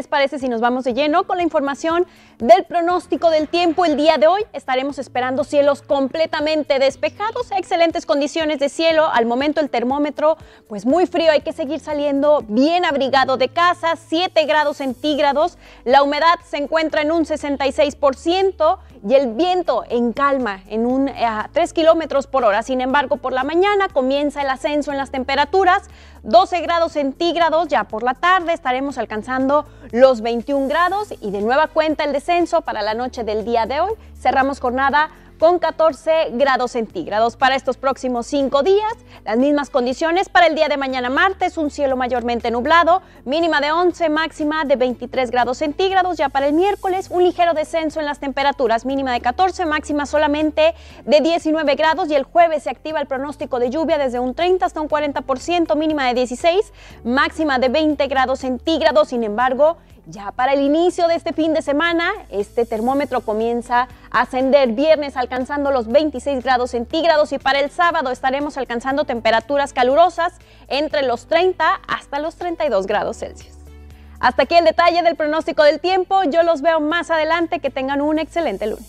les parece si nos vamos de lleno con la información del pronóstico del tiempo el día de hoy? Estaremos esperando cielos completamente despejados, excelentes condiciones de cielo. Al momento el termómetro, pues muy frío, hay que seguir saliendo bien abrigado de casa, 7 grados centígrados. La humedad se encuentra en un 66% y el viento en calma en un a 3 kilómetros por hora. Sin embargo, por la mañana comienza el ascenso en las temperaturas, 12 grados centígrados. Ya por la tarde estaremos alcanzando los 21 grados y de nueva cuenta el descenso para la noche del día de hoy. Cerramos jornada con 14 grados centígrados. Para estos próximos cinco días, las mismas condiciones para el día de mañana martes, un cielo mayormente nublado, mínima de 11, máxima de 23 grados centígrados. Ya para el miércoles, un ligero descenso en las temperaturas, mínima de 14, máxima solamente de 19 grados. Y el jueves se activa el pronóstico de lluvia desde un 30 hasta un 40%, mínima de 16, máxima de 20 grados centígrados. Sin embargo, ya para el inicio de este fin de semana, este termómetro comienza a ascender viernes alcanzando los 26 grados centígrados y para el sábado estaremos alcanzando temperaturas calurosas entre los 30 hasta los 32 grados Celsius. Hasta aquí el detalle del pronóstico del tiempo. Yo los veo más adelante. Que tengan un excelente lunes.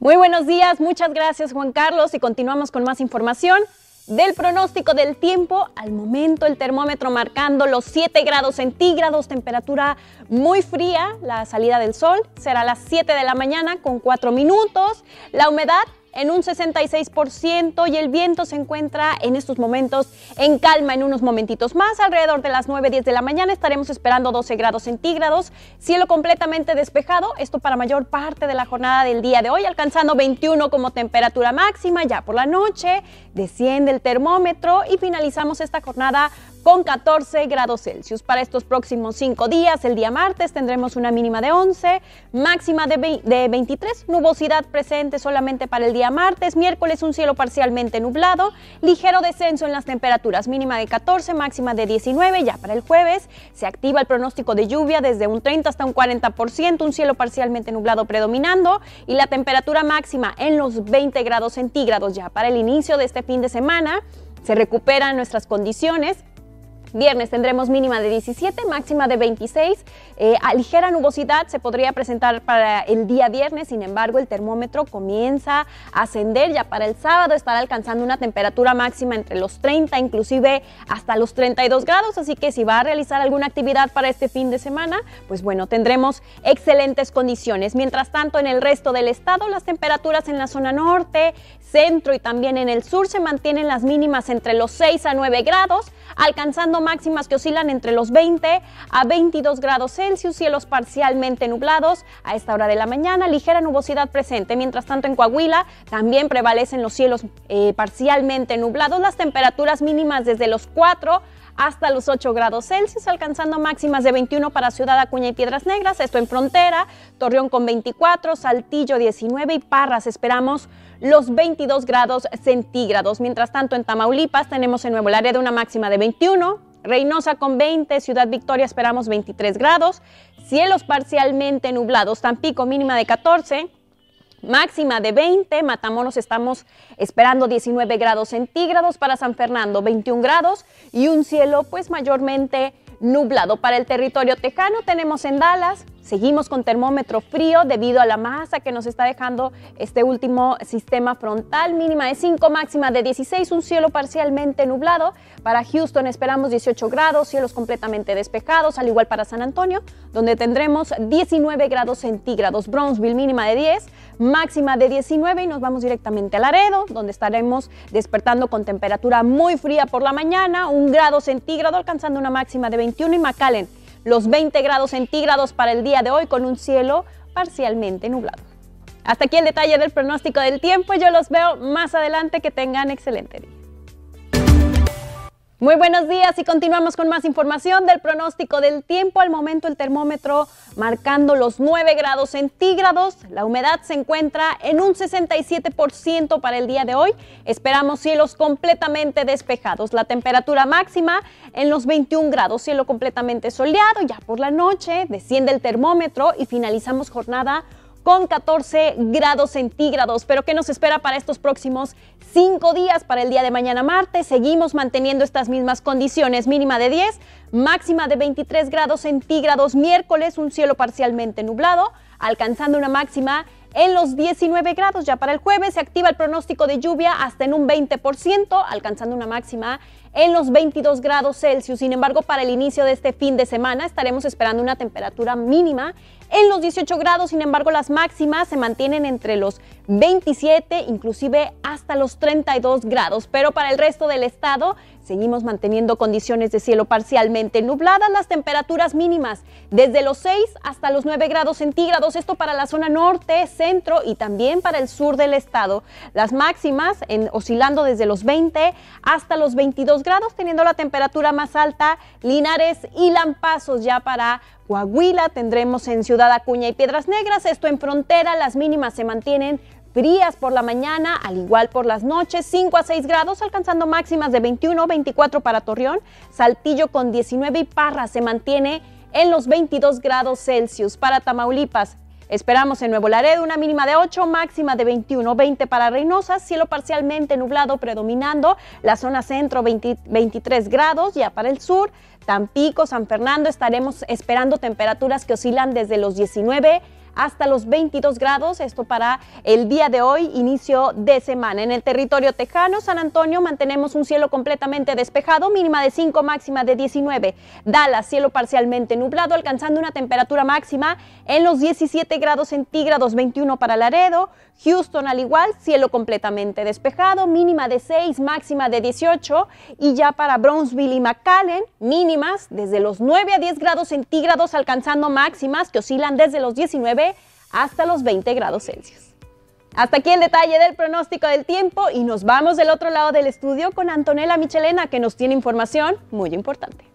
Muy buenos días, muchas gracias Juan Carlos y continuamos con más información del pronóstico del tiempo. Al momento el termómetro marcando los 7 grados centígrados, temperatura muy fría. La salida del sol será a las 7 de la mañana con 4 minutos. La humedad en un 66% y el viento se encuentra en estos momentos en calma en unos momentitos más. Alrededor de las 9, 10 de la mañana estaremos esperando 12 grados centígrados, cielo completamente despejado, esto para mayor parte de la jornada del día de hoy, alcanzando 21 como temperatura máxima, ya por la noche desciende el termómetro y finalizamos esta jornada con 14 grados Celsius. Para estos próximos cinco días, el día martes tendremos una mínima de 11, máxima de, de 23, nubosidad presente solamente para el día martes, miércoles un cielo parcialmente nublado, ligero descenso en las temperaturas, mínima de 14, máxima de 19, ya para el jueves se activa el pronóstico de lluvia desde un 30 hasta un 40%, un cielo parcialmente nublado predominando y la temperatura máxima en los 20 grados centígrados ya para el inicio de este fin de semana. Se recuperan nuestras condiciones Viernes tendremos mínima de 17, máxima de 26. Eh, a ligera nubosidad se podría presentar para el día viernes, sin embargo el termómetro comienza a ascender. Ya para el sábado estará alcanzando una temperatura máxima entre los 30, inclusive hasta los 32 grados. Así que si va a realizar alguna actividad para este fin de semana, pues bueno, tendremos excelentes condiciones. Mientras tanto, en el resto del estado, las temperaturas en la zona norte, centro y también en el sur se mantienen las mínimas entre los 6 a 9 grados, alcanzando máximas que oscilan entre los 20 a 22 grados Celsius, cielos parcialmente nublados a esta hora de la mañana, ligera nubosidad presente. Mientras tanto, en Coahuila también prevalecen los cielos eh, parcialmente nublados, las temperaturas mínimas desde los 4 hasta los 8 grados Celsius, alcanzando máximas de 21 para Ciudad Acuña y Piedras Negras, esto en frontera, Torreón con 24, Saltillo 19 y Parras esperamos los 22 grados centígrados. Mientras tanto, en Tamaulipas tenemos en Nuevo Laredo una máxima de 21, Reynosa con 20, Ciudad Victoria esperamos 23 grados, cielos parcialmente nublados, Tampico mínima de 14, máxima de 20, Matamoros estamos esperando 19 grados centígrados, para San Fernando 21 grados y un cielo pues mayormente nublado. Para el territorio tejano tenemos en Dallas Seguimos con termómetro frío debido a la masa que nos está dejando este último sistema frontal, mínima de 5, máxima de 16, un cielo parcialmente nublado. Para Houston esperamos 18 grados, cielos completamente despejados, al igual para San Antonio, donde tendremos 19 grados centígrados. Brownsville mínima de 10, máxima de 19 y nos vamos directamente a Laredo, donde estaremos despertando con temperatura muy fría por la mañana, un grado centígrado alcanzando una máxima de 21 y McAllen los 20 grados centígrados para el día de hoy con un cielo parcialmente nublado. Hasta aquí el detalle del pronóstico del tiempo. Yo los veo más adelante. Que tengan excelente día. Muy buenos días y continuamos con más información del pronóstico del tiempo. Al momento el termómetro marcando los 9 grados centígrados. La humedad se encuentra en un 67% para el día de hoy. Esperamos cielos completamente despejados. La temperatura máxima en los 21 grados, cielo completamente soleado. Ya por la noche desciende el termómetro y finalizamos jornada con 14 grados centígrados. Pero ¿qué nos espera para estos próximos cinco días? Para el día de mañana martes seguimos manteniendo estas mismas condiciones, mínima de 10, máxima de 23 grados centígrados. Miércoles un cielo parcialmente nublado, alcanzando una máxima en los 19 grados. Ya para el jueves se activa el pronóstico de lluvia hasta en un 20%, alcanzando una máxima en los 22 grados Celsius. Sin embargo, para el inicio de este fin de semana estaremos esperando una temperatura mínima en los 18 grados. Sin embargo, las máximas se mantienen entre los 27, inclusive hasta los 32 grados. Pero para el resto del estado seguimos manteniendo condiciones de cielo parcialmente nubladas. Las temperaturas mínimas desde los 6 hasta los 9 grados centígrados. Esto para la zona norte, centro y también para el sur del estado. Las máximas oscilando desde los 20 hasta los 22 grados, teniendo la temperatura más alta, Linares y Lampazos ya para Coahuila, tendremos en Ciudad Acuña y Piedras Negras, esto en frontera, las mínimas se mantienen frías por la mañana, al igual por las noches, 5 a 6 grados, alcanzando máximas de 21 24 para Torreón, Saltillo con 19 y Parra se mantiene en los 22 grados Celsius. Para Tamaulipas, Esperamos en Nuevo Laredo una mínima de 8, máxima de 21, 20 para Reynosa, cielo parcialmente nublado predominando, la zona centro 23 grados, ya para el sur, Tampico, San Fernando estaremos esperando temperaturas que oscilan desde los 19 hasta los 22 grados. Esto para el día de hoy, inicio de semana. En el territorio tejano, San Antonio, mantenemos un cielo completamente despejado, mínima de 5, máxima de 19. Dallas, cielo parcialmente nublado, alcanzando una temperatura máxima en los 17 grados centígrados, 21 para Laredo. Houston, al igual, cielo completamente despejado, mínima de 6, máxima de 18. Y ya para Brownsville y McAllen, mínimas desde los 9 a 10 grados centígrados, alcanzando máximas que oscilan desde los 19 hasta los 20 grados Celsius. Hasta aquí el detalle del pronóstico del tiempo y nos vamos del otro lado del estudio con Antonella Michelena que nos tiene información muy importante.